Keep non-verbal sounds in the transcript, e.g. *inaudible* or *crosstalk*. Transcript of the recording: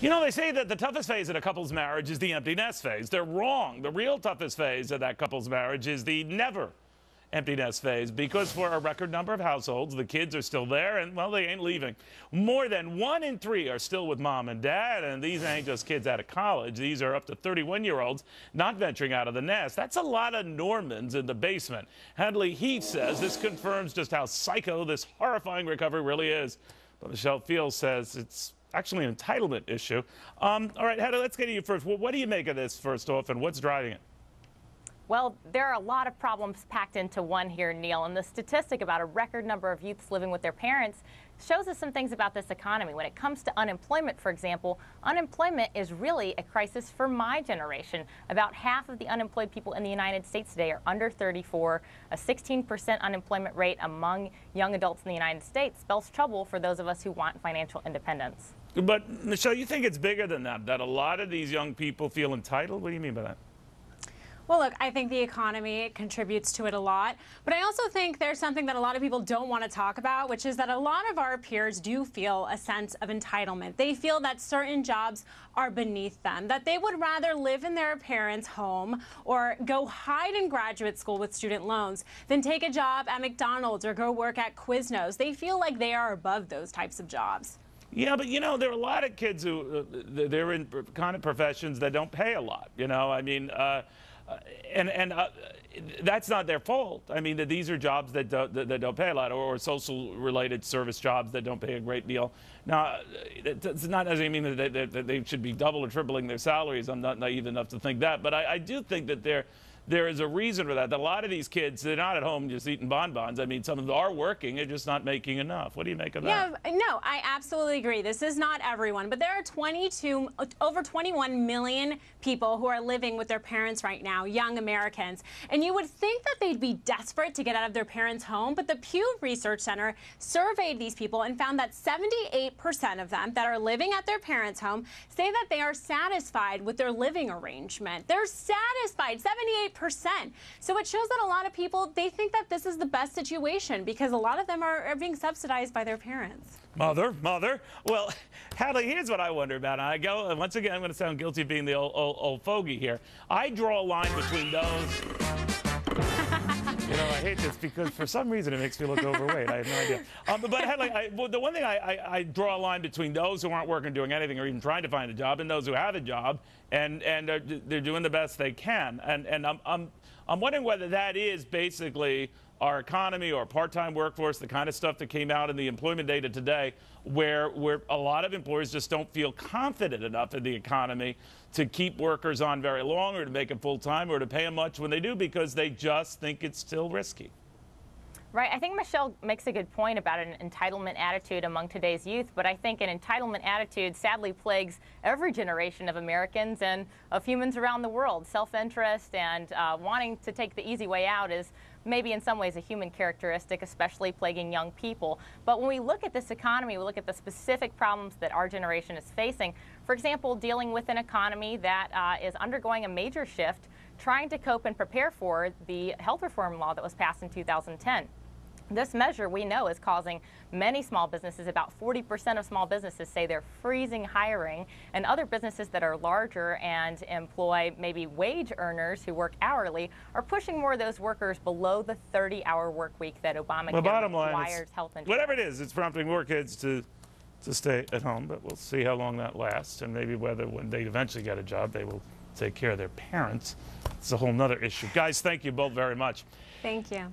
You know, they say that the toughest phase in a couple's marriage is the empty nest phase. They're wrong. The real toughest phase of that couple's marriage is the never empty nest phase because for a record number of households, the kids are still there and, well, they ain't leaving. More than one in three are still with mom and dad, and these ain't just kids out of college. These are up to 31 year olds not venturing out of the nest. That's a lot of Normans in the basement. Hadley Heath says this confirms just how psycho this horrifying recovery really is. But Michelle Fields says it's actually an entitlement issue. Um, all right, Hadley, let's get to you first. Well, what do you make of this first off, and what's driving it? Well, there are a lot of problems packed into one here, Neil, and the statistic about a record number of youths living with their parents shows us some things about this economy. When it comes to unemployment, for example, unemployment is really a crisis for my generation. About half of the unemployed people in the United States today are under 34. A 16% unemployment rate among young adults in the United States spells trouble for those of us who want financial independence. But, Michelle, you think it's bigger than that, that a lot of these young people feel entitled? What do you mean by that? Well, look, I think the economy contributes to it a lot, but I also think there's something that a lot of people don't want to talk about, which is that a lot of our peers do feel a sense of entitlement. They feel that certain jobs are beneath them, that they would rather live in their parents' home or go hide in graduate school with student loans than take a job at McDonald's or go work at Quiznos. They feel like they are above those types of jobs. Yeah, but you know, there are a lot of kids who uh, they're in kind of professions that don't pay a lot. You know, I mean, uh, and and uh, that's not their fault. I mean, that these are jobs that don't, that don't pay a lot, or, or social-related service jobs that don't pay a great deal. Now, it's not necessarily mean that they, that they should be double or tripling their salaries. I'm not naive enough to think that, but I, I do think that they're there is a reason for that. that. A lot of these kids, they're not at home just eating bonbons. I mean, some of them are working, they're just not making enough. What do you make of that? Yeah, no, I absolutely agree. This is not everyone, but there are 22, over 21 million people who are living with their parents right now, young Americans. And you would think that they'd be desperate to get out of their parents' home, but the Pew Research Center surveyed these people and found that 78% of them that are living at their parents' home say that they are satisfied with their living arrangement. They're satisfied, 78 percent So it shows that a lot of people, they think that this is the best situation because a lot of them are, are being subsidized by their parents. Mother, mother. Well, *laughs* Hadley, here's what I wonder about. I go, once again, I'm going to sound guilty of being the old, old, old fogey here. I draw a line between those. *laughs* you know, I hate this because for some reason it makes me look overweight. I have no idea. Um, but Hadley, I, well, the one thing I, I, I, draw a line between those who aren't working, doing anything, or even trying to find a job, and those who have a job, and and they're, they're doing the best they can. And and I'm I'm I'm wondering whether that is basically our economy or part-time workforce, the kind of stuff that came out in the employment data today, where, where a lot of employers just don't feel confident enough in the economy to keep workers on very long or to make them full-time or to pay them much when they do because they just think it's still risky. Right. I think Michelle makes a good point about an entitlement attitude among today's youth, but I think an entitlement attitude sadly plagues every generation of Americans and of humans around the world. Self-interest and uh, wanting to take the easy way out is maybe in some ways a human characteristic, especially plaguing young people. But when we look at this economy, we look at the specific problems that our generation is facing. For example, dealing with an economy that uh, is undergoing a major shift, trying to cope and prepare for the health reform law that was passed in 2010. This measure we know is causing many small businesses, about 40% of small businesses say they're freezing hiring, and other businesses that are larger and employ maybe wage earners who work hourly are pushing more of those workers below the 30 hour work week that Obamacare well, bottom line requires health insurance. Whatever it is, it's prompting more kids to, to stay at home, but we'll see how long that lasts and maybe whether when they eventually get a job they will take care of their parents. It's a whole other issue. Guys, thank you both very much. Thank you.